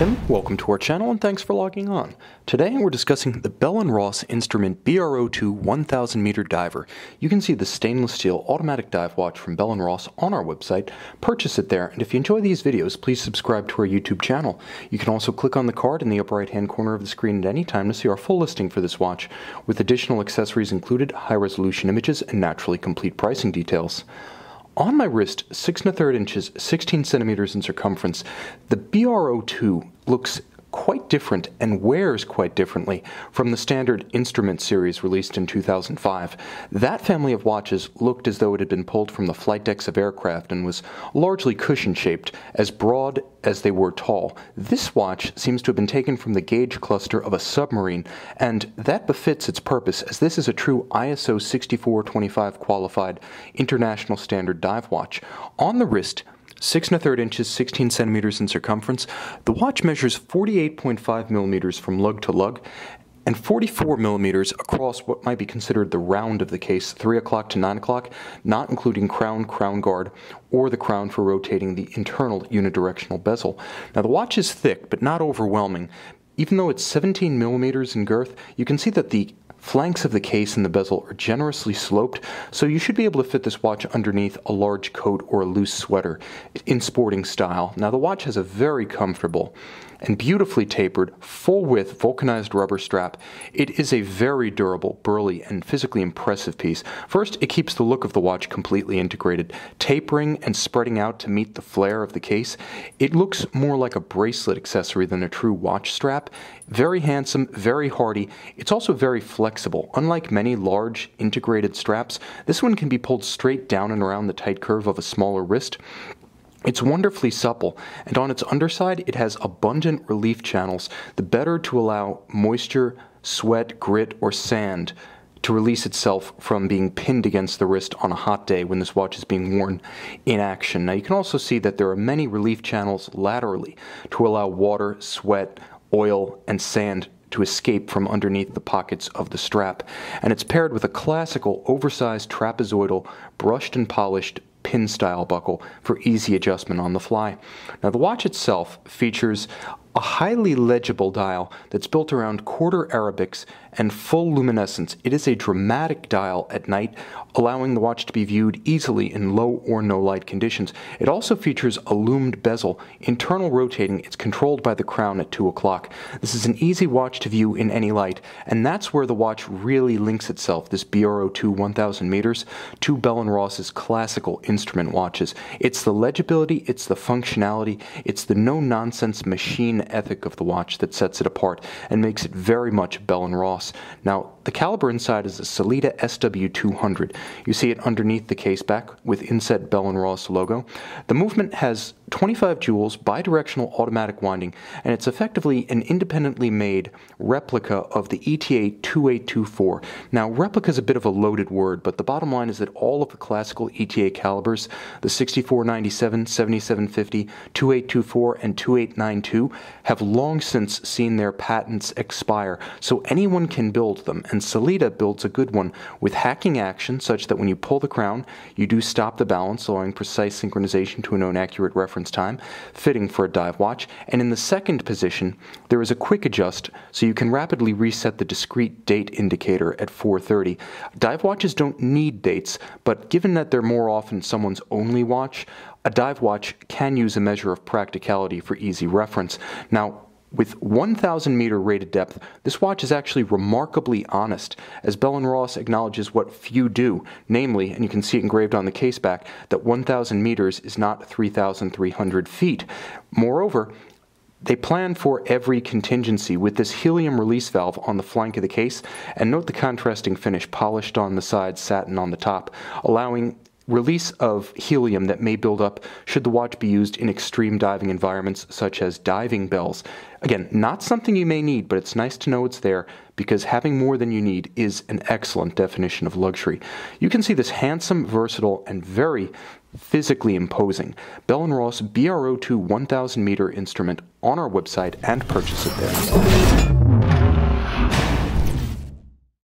Tim, welcome to our channel and thanks for logging on. Today we're discussing the Bell & Ross Instrument BR02 1000 meter diver. You can see the stainless steel automatic dive watch from Bell & Ross on our website, purchase it there, and if you enjoy these videos, please subscribe to our YouTube channel. You can also click on the card in the upper right hand corner of the screen at any time to see our full listing for this watch, with additional accessories included, high resolution images, and naturally complete pricing details. On my wrist, 6 and a third inches, 16 centimeters in circumference, the BR02 looks quite different and wears quite differently from the standard instrument series released in 2005. That family of watches looked as though it had been pulled from the flight decks of aircraft and was largely cushion shaped, as broad as they were tall. This watch seems to have been taken from the gauge cluster of a submarine, and that befits its purpose as this is a true ISO 6425 qualified international standard dive watch. On the wrist, six and a third inches, 16 centimeters in circumference. The watch measures 48.5 millimeters from lug to lug and 44 millimeters across what might be considered the round of the case, 3 o'clock to 9 o'clock, not including crown, crown guard, or the crown for rotating the internal unidirectional bezel. Now, the watch is thick, but not overwhelming. Even though it's 17 millimeters in girth, you can see that the Flanks of the case and the bezel are generously sloped, so you should be able to fit this watch underneath a large coat or a loose sweater in sporting style. Now, the watch has a very comfortable and beautifully tapered, full width vulcanized rubber strap. It is a very durable, burly, and physically impressive piece. First, it keeps the look of the watch completely integrated, tapering and spreading out to meet the flare of the case. It looks more like a bracelet accessory than a true watch strap. Very handsome, very hardy. It's also very flexible. Unlike many large integrated straps, this one can be pulled straight down and around the tight curve of a smaller wrist. It's wonderfully supple, and on its underside, it has abundant relief channels, the better to allow moisture, sweat, grit, or sand to release itself from being pinned against the wrist on a hot day when this watch is being worn in action. Now, you can also see that there are many relief channels laterally to allow water, sweat, oil, and sand to escape from underneath the pockets of the strap. And it's paired with a classical oversized trapezoidal, brushed and polished pin style buckle for easy adjustment on the fly. Now, the watch itself features a highly legible dial that's built around quarter Arabics and full luminescence. It is a dramatic dial at night, allowing the watch to be viewed easily in low or no light conditions. It also features a lumed bezel. Internal rotating, it's controlled by the crown at 2 o'clock. This is an easy watch to view in any light, and that's where the watch really links itself, this BR02 1000 meters, to Bell & Ross's classical instrument watches. It's the legibility, it's the functionality, it's the no-nonsense machine ethic of the watch that sets it apart and makes it very much Bell & Ross. Now, the caliber inside is a Sellita SW200. You see it underneath the case back with inset Bell & Ross logo. The movement has 25 jewels, bidirectional automatic winding, and it's effectively an independently made replica of the ETA 2824. Now, replica is a bit of a loaded word, but the bottom line is that all of the classical ETA calibers, the 6497, 7750, 2824, and 2892, have long since seen their patents expire, so anyone can build them, and Sellita builds a good one with hacking action such that when you pull the crown, you do stop the balance, allowing precise synchronization to a known accurate reference reference time, fitting for a dive watch, and in the second position, there is a quick adjust so you can rapidly reset the discrete date indicator at 4.30. Dive watches don't need dates, but given that they're more often someone's only watch, a dive watch can use a measure of practicality for easy reference. Now, with 1,000 meter rated depth, this watch is actually remarkably honest, as Bell & Ross acknowledges what few do, namely, and you can see it engraved on the case back, that 1,000 meters is not 3,300 feet. Moreover, they plan for every contingency with this helium release valve on the flank of the case, and note the contrasting finish polished on the sides, satin on the top, allowing release of helium that may build up should the watch be used in extreme diving environments such as diving bells. Again, not something you may need, but it's nice to know it's there because having more than you need is an excellent definition of luxury. You can see this handsome, versatile, and very physically imposing Bell & Ross BR02 1000 meter instrument on our website and purchase it there.